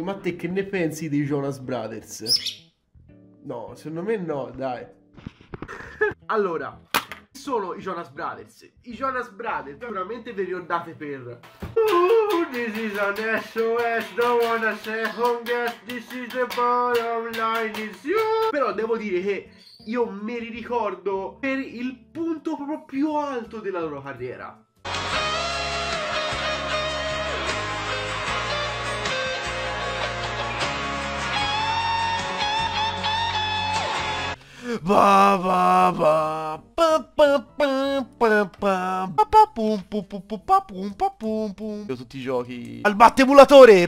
Ma te che ne pensi dei Jonas Brothers? No, secondo me no, dai. allora, sono i Jonas Brothers. I Jonas Brothers sicuramente vi ricordate per Ooh, this is an SOS, don't wanna say guess, this is the bottom line, is you. Però devo dire che io me li ricordo per il punto proprio più alto della loro carriera. Io tutti i giochi. Al battemulatore.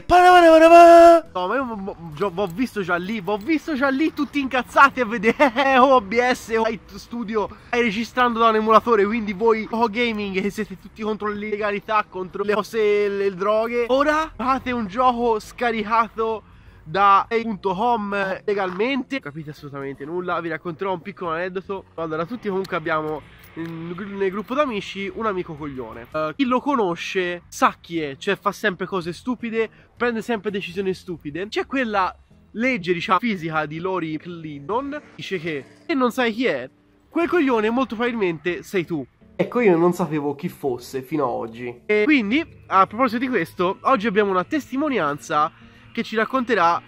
No ma io ho visto già lì Ho visto già lì tutti incazzati a vedere. Eh, OBS White Studio Stai registrando da un emulatore Quindi voi Poco Gaming che siete tutti contro l'illegalità Contro le cose le droghe. Ora fate un gioco scaricato da .home legalmente. Capite assolutamente nulla vi racconterò un piccolo aneddoto. Allora tutti comunque abbiamo nel gruppo d'amici un amico coglione. Uh, chi lo conosce sa chi è cioè fa sempre cose stupide prende sempre decisioni stupide. C'è quella legge diciamo fisica di Lori Clinton dice che se non sai chi è quel coglione molto probabilmente sei tu. Ecco, io non sapevo chi fosse fino ad oggi. E quindi, a proposito di questo, oggi abbiamo una testimonianza che ci racconterà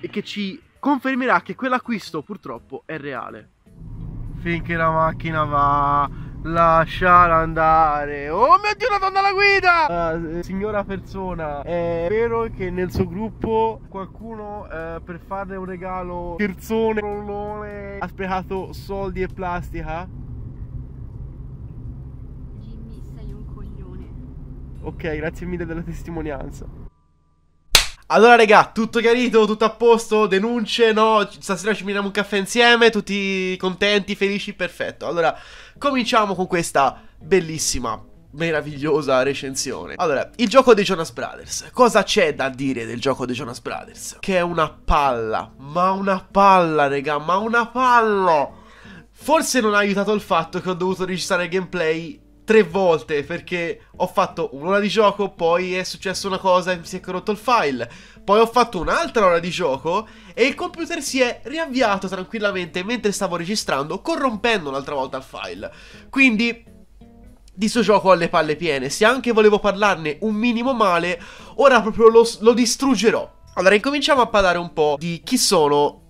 e che ci confermerà che quell'acquisto purtroppo è reale. Finché la macchina va, lasciala andare. Oh mio Dio, la donna alla guida! Uh, signora persona, è vero che nel suo gruppo qualcuno uh, per farle un regalo scherzone, rollone, ha sprecato soldi e plastica? Jimmy, sei un coglione. Ok, grazie mille della testimonianza. Allora, raga, tutto chiarito, tutto a posto, denunce, no? Stasera ci prendiamo un caffè insieme, tutti contenti, felici, perfetto. Allora, cominciamo con questa bellissima, meravigliosa recensione. Allora, il gioco dei Jonas Brothers. Cosa c'è da dire del gioco dei Jonas Brothers? Che è una palla, ma una palla, raga, ma una palla! Forse non ha aiutato il fatto che ho dovuto registrare il gameplay tre volte perché ho fatto un'ora di gioco, poi è successa una cosa e si è corrotto il file. Poi ho fatto un'altra ora di gioco e il computer si è riavviato tranquillamente mentre stavo registrando, corrompendo un'altra volta il file. Quindi di sto gioco ho le palle piene. Se anche volevo parlarne un minimo male, ora proprio lo, lo distruggerò. Allora, incominciamo a parlare un po' di chi sono.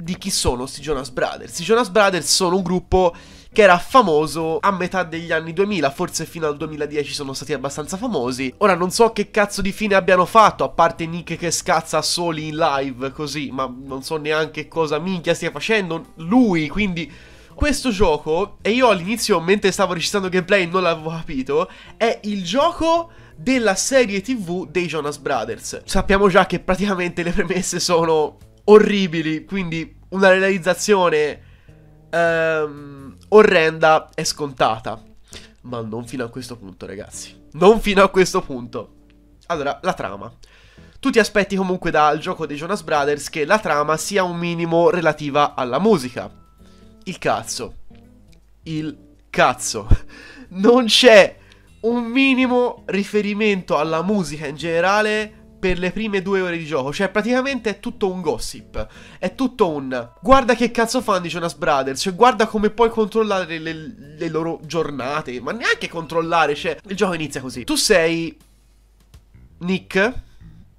Di chi sono sti Jonas Brothers. I Jonas Brothers sono un gruppo che era famoso a metà degli anni 2000, forse fino al 2010 sono stati abbastanza famosi. Ora non so che cazzo di fine abbiano fatto, a parte Nick che scazza soli in live così, ma non so neanche cosa minchia stia facendo lui, quindi questo gioco, e io all'inizio mentre stavo registrando gameplay non l'avevo capito, è il gioco della serie tv dei Jonas Brothers. Sappiamo già che praticamente le premesse sono orribili, quindi una realizzazione ehm, orrenda e scontata. Ma non fino a questo punto, ragazzi. Non fino a questo punto. Allora, la trama. Tu ti aspetti comunque dal gioco dei Jonas Brothers che la trama sia un minimo relativa alla musica. Il cazzo. Il cazzo. Non c'è un minimo riferimento alla musica in generale per le prime due ore di gioco. Cioè, praticamente è tutto un gossip. È tutto un. Guarda che cazzo fanno di Jonas Brothers. Cioè, guarda come puoi controllare le, le loro giornate. Ma neanche controllare. Cioè, il gioco inizia così. Tu sei. Nick.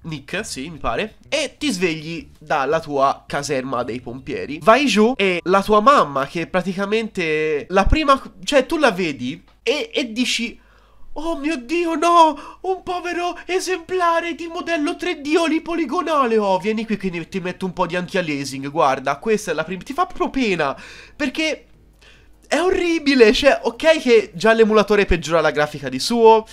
Nick, sì, mi pare. E ti svegli dalla tua caserma dei pompieri. Vai giù e la tua mamma, che praticamente la prima. Cioè, tu la vedi e, e dici. Oh mio Dio, no! Un povero esemplare di modello 3D olipoligonale! Oh, vieni qui che ti metto un po' di anti-aliasing, guarda, questa è la prima... Ti fa proprio pena, perché è orribile, cioè, ok che già l'emulatore peggiora la grafica di suo,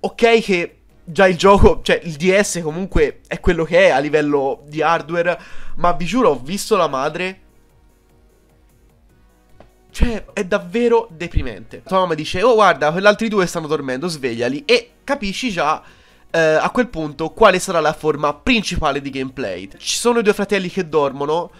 ok che già il gioco, cioè il DS comunque è quello che è a livello di hardware, ma vi giuro, ho visto la madre cioè, è davvero deprimente. Tua mamma dice, oh guarda, quegli altri due stanno dormendo, svegliali. E capisci già eh, a quel punto quale sarà la forma principale di gameplay. Ci sono i due fratelli che dormono.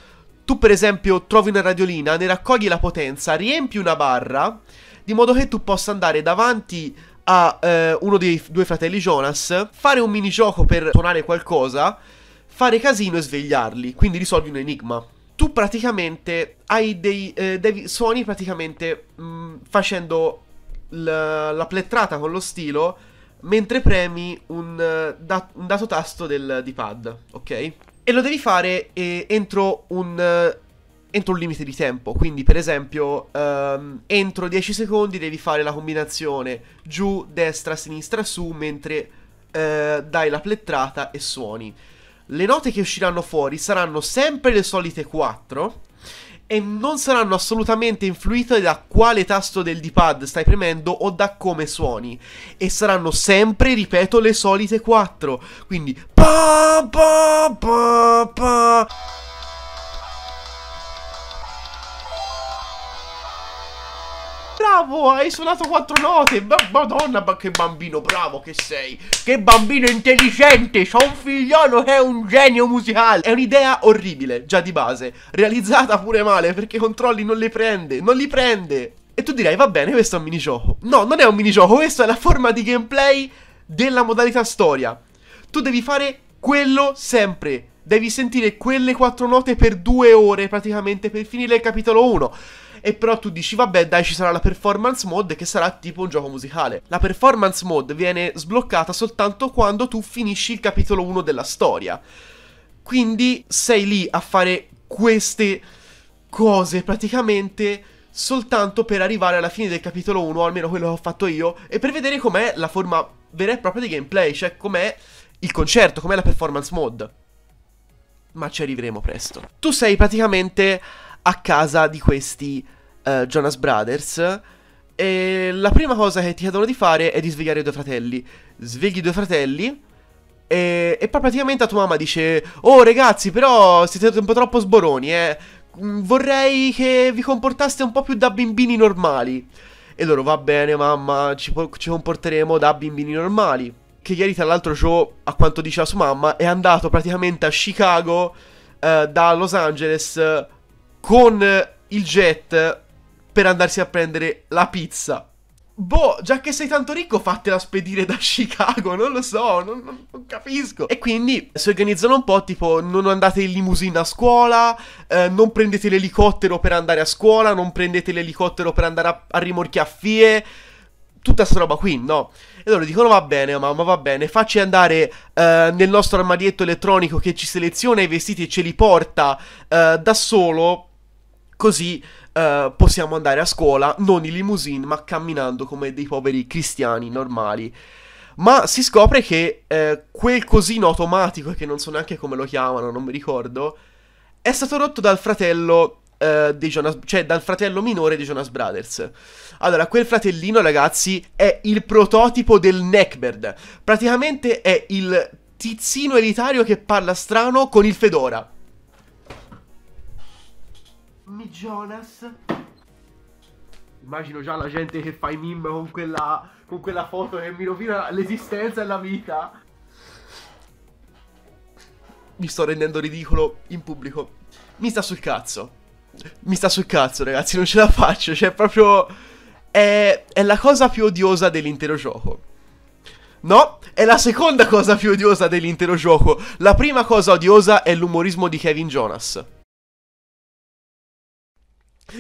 Tu per esempio trovi una radiolina, ne raccogli la potenza, riempi una barra, di modo che tu possa andare davanti a eh, uno dei due fratelli Jonas, fare un minigioco per suonare qualcosa, fare casino e svegliarli, quindi risolvi un enigma. Tu praticamente hai dei, eh, devi, suoni praticamente mh, facendo la, la plettrata con lo stilo mentre premi un, uh, dat- un dato tasto del, di pad, ok? E lo devi fare eh, entro un... Uh, entro un limite di tempo. Quindi, per esempio, um, entro 10 secondi devi fare la combinazione giù, destra, sinistra, su, mentre uh, dai la plettrata e suoni. Le note che usciranno fuori saranno sempre le solite 4 e non saranno assolutamente influite da quale tasto del D-pad stai premendo o da come suoni. E saranno sempre, ripeto, le solite 4. Quindi pa pa pa Bravo, hai suonato quattro note. Madonna, ma che bambino bravo che sei. Che bambino intelligente. C'ho un figliolo che è un genio musicale. È un'idea orribile, già di base. Realizzata pure male perché controlli non li prende. Non li prende. E tu direi, va bene, questo è un minigioco. No, non è un minigioco, questa è la forma di gameplay della modalità storia. Tu devi fare quello sempre. Devi sentire quelle quattro note per due ore praticamente per finire il capitolo 1. E però tu dici, vabbè, dai, ci sarà la performance mode che sarà tipo un gioco musicale. La performance mode viene sbloccata soltanto quando tu finisci il capitolo 1 della storia. Quindi sei lì a fare queste cose praticamente soltanto per arrivare alla fine del capitolo 1, almeno quello che ho fatto io, e per vedere com'è la forma vera e propria di gameplay, cioè com'è il concerto, com'è la performance mode. Ma ci arriveremo presto. Tu sei praticamente a casa di questi uh, Jonas Brothers. E la prima cosa che ti chiedono di fare è di svegliare i due fratelli. Svegli i due fratelli. E, e poi praticamente a tua mamma dice: Oh ragazzi, però siete un po' troppo sboroni, eh. Mm, vorrei che vi comportaste un po' più da bambini normali. E loro, va bene, mamma, ci, ci comporteremo da bambini normali. Che ieri, tra l'altro, Joe, a quanto dice la sua mamma, è andato praticamente a Chicago eh, da Los Angeles con il jet per andarsi a prendere la pizza. Boh, già che sei tanto ricco, fatela spedire da Chicago, non lo so, non, non, non, capisco. E quindi si organizzano un po', tipo, non andate in limousine a scuola, eh, non prendete l'elicottero per andare a scuola, non prendete l'elicottero per andare a, a rimorchiare fie, tutta sta roba qui, no? E loro dicono, va bene, mamma, va bene, facci andare eh, nel nostro armadietto elettronico che ci seleziona i vestiti e ce li porta eh, da solo Così uh, possiamo andare a scuola non in limousine, ma camminando come dei poveri cristiani normali. Ma si scopre che eh, quel cosino automatico, che non so neanche come lo chiamano, non mi ricordo, è stato rotto dal fratello eh, dei Jonas, cioè dal fratello minore dei Jonas Brothers. Allora, quel fratellino, ragazzi, è il prototipo del neckbird. Praticamente è il tizzino elitario che parla strano con il fedora. Mi Jonas. Immagino già la gente che fa i meme con quella, con quella foto che mi rovina l'esistenza e la vita. Mi sto rendendo ridicolo in pubblico. Mi sta sul cazzo. Mi sta sul cazzo, ragazzi, non ce la faccio. Cioè, proprio. È, è la cosa più odiosa dell'intero gioco. No, è la seconda cosa più odiosa dell'intero gioco. La prima cosa odiosa è l'umorismo di Kevin Jonas.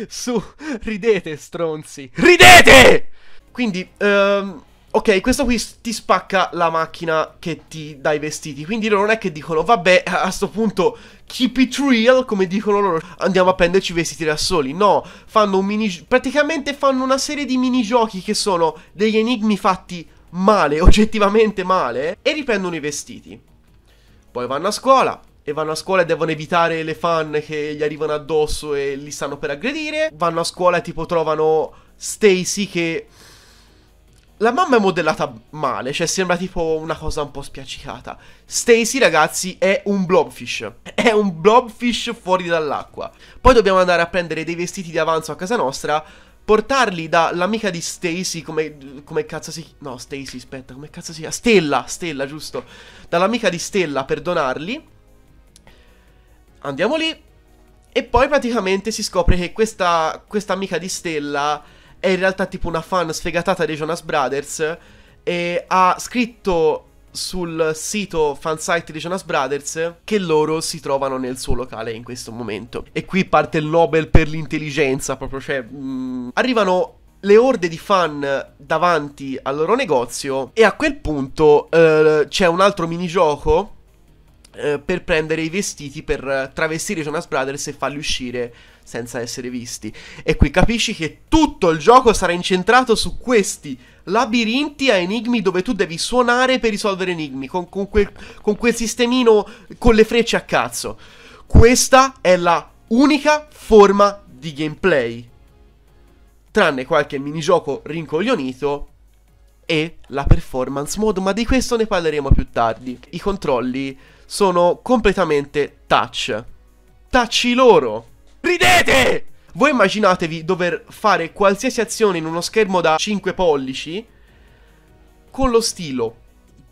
Su, ridete, stronzi. Ridete! Quindi, um, ok, questo qui ti spacca la macchina che ti dà i vestiti. Quindi loro non è che dicono, vabbè, a sto punto, keep it real, come dicono loro, andiamo a prenderci i vestiti da soli. No, fanno un mini... Praticamente fanno una serie di minigiochi che sono degli enigmi fatti male, oggettivamente male, e riprendono i vestiti. Poi vanno a scuola, e vanno a scuola e devono evitare le fan che gli arrivano addosso e li stanno per aggredire. Vanno a scuola e tipo trovano Stacy che... La mamma è modellata male, cioè sembra tipo una cosa un po' spiaccicata. Stacy, ragazzi, è un blobfish. È un blobfish fuori dall'acqua. Poi dobbiamo andare a prendere dei vestiti di avanzo a casa nostra portarli dall'amica di Stacy, come, come cazzo si... No, Stacy, aspetta, come cazzo si? Stella, Stella, giusto. Dall'amica di Stella per donarli andiamo lì. E poi praticamente si scopre che questa, questa amica di Stella è in realtà tipo una fan sfegatata dei Jonas Brothers e ha scritto sul sito fansite di Jonas Brothers che loro si trovano nel suo locale in questo momento. E qui parte il Nobel per l'intelligenza, proprio, cioè... Mm, arrivano le orde di fan davanti al loro negozio e a quel punto eh, c'è un altro minigioco eh, per prendere i vestiti per travestire Jonas Brothers e farli uscire senza essere visti. E qui capisci che tutto il gioco sarà incentrato su questi labirinti a enigmi dove tu devi suonare per risolvere enigmi con, con, quel, con quel sistemino con le frecce a cazzo. Questa è la unica forma di gameplay. Tranne qualche minigioco rincoglionito e la performance mode, ma di questo ne parleremo più tardi. I controlli sono completamente touch. Tacci loro! Ridete! Voi immaginatevi dover fare qualsiasi azione in uno schermo da 5 pollici con lo stilo.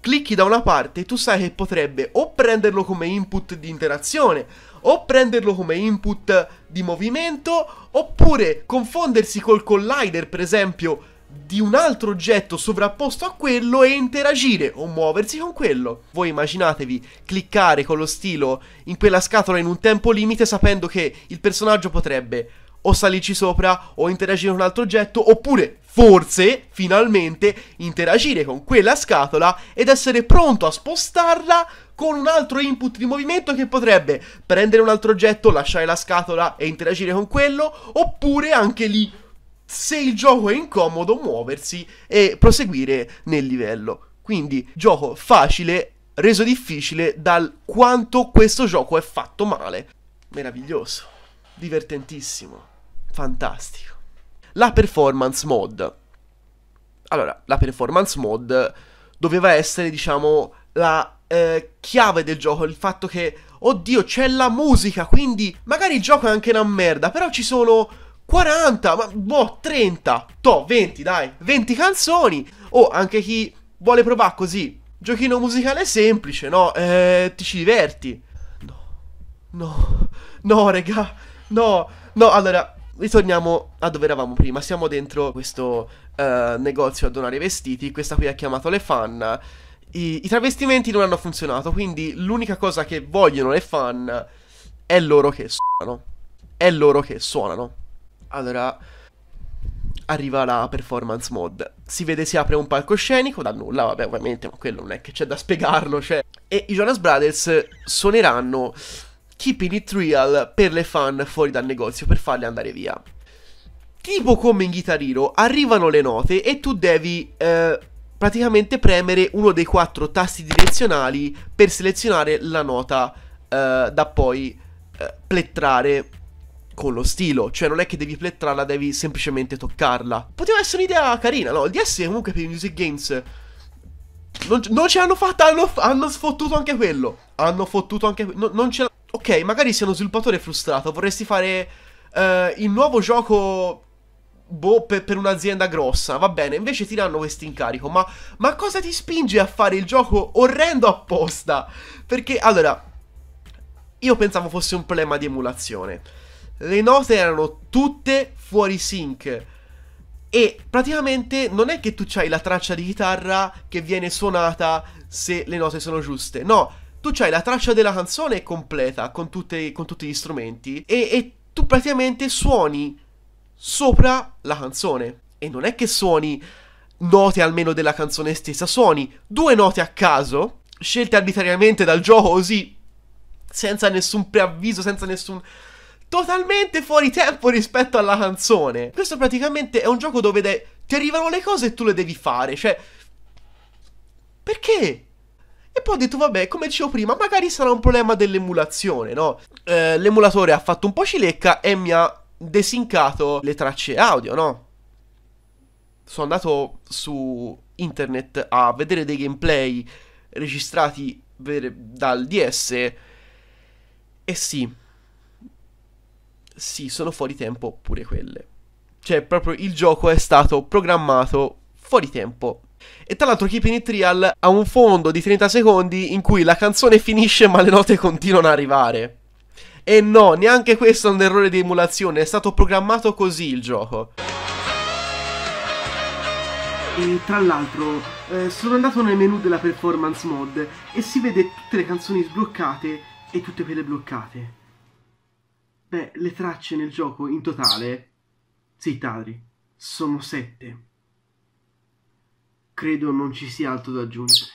Clicchi da una parte, tu sai che potrebbe o prenderlo come input di interazione, o prenderlo come input di movimento, oppure confondersi col collider, per esempio, di un altro oggetto sovrapposto a quello e interagire o muoversi con quello. Voi immaginatevi cliccare con lo stilo in quella scatola in un tempo limite sapendo che il personaggio potrebbe o salirci sopra o interagire con un altro oggetto oppure forse finalmente interagire con quella scatola ed essere pronto a spostarla con un altro input di movimento che potrebbe prendere un altro oggetto, lasciare la scatola e interagire con quello oppure anche lì se il gioco è incomodo muoversi e proseguire nel livello. Quindi gioco facile reso difficile dal quanto questo gioco è fatto male. Meraviglioso, divertentissimo, fantastico. La performance mode. Allora, la performance mode doveva essere, diciamo, la eh, chiave del gioco, il fatto che, oddio, c'è la musica, quindi magari il gioco è anche una merda, però ci sono 40, ma boh, 30, to, 20, dai, 20 canzoni. O anche chi vuole provare così, giochino musicale semplice, no? Eh, ti ci diverti. No, no, no, raga, no, no, allora, ritorniamo a dove eravamo prima. Siamo dentro questo uh, negozio a donare vestiti. Questa qui ha chiamato le fan. I, I, travestimenti non hanno funzionato, quindi l'unica cosa che vogliono le fan è loro che suonano. È loro che suonano. Allora, arriva la performance mode. Si vede si apre un palcoscenico dal nulla, vabbè, ovviamente, ma quello non è che c'è da spiegarlo, cioè. E i Jonas Brothers suoneranno Keeping It Real per le fan fuori dal negozio per farle andare via. Tipo come in Guitar Hero, arrivano le note e tu devi eh, praticamente premere uno dei quattro tasti direzionali per selezionare la nota eh, da poi eh, plettrare con lo stilo, cioè non è che devi plettrarla, devi semplicemente toccarla. Poteva essere un'idea carina, no? Il DS comunque per i Music Games non, non ce l'hanno fatta, hanno, hanno, sfottuto anche quello. Hanno fottuto anche. No, non ce l'hanno... Ok, magari sei uno sviluppatore frustrato, vorresti fare uh, il nuovo gioco boh, per, per, un'azienda grossa, va bene, invece ti danno questo incarico, ma, ma, cosa ti spinge a fare il gioco orrendo apposta? Perché, allora, io pensavo fosse un problema di emulazione le note erano tutte fuori sync. E praticamente non è che tu hai la traccia di chitarra che viene suonata se le note sono giuste. No, tu hai la traccia della canzone completa con, tutte, con tutti gli strumenti e, e tu praticamente suoni sopra la canzone. E non è che suoni note almeno della canzone stessa, suoni due note a caso, scelte arbitrariamente dal gioco così, senza nessun preavviso, senza nessun totalmente fuori tempo rispetto alla canzone. Questo praticamente è un gioco dove de- ti arrivano le cose e tu le devi fare. Cioè, perché? E poi ho detto, vabbè, come dicevo prima, magari sarà un problema dell'emulazione, no? Eh, l'emulatore ha fatto un po' cilecca e mi ha desincato le tracce audio, no? Sono andato su internet a vedere dei gameplay registrati dal DS e sì, sì, sono fuori tempo pure quelle. Cioè, proprio il gioco è stato programmato fuori tempo. E tra l'altro Keeping It Real ha un fondo di 30 secondi in cui la canzone finisce ma le note continuano ad arrivare. E no, neanche questo è un errore di emulazione, è stato programmato così il gioco. E tra l'altro eh, sono andato nel menu della performance mod e si vede tutte le canzoni sbloccate e tutte quelle bloccate. Beh, le tracce nel gioco in totale, sì Tadri, sono sette. Credo non ci sia altro da aggiungere.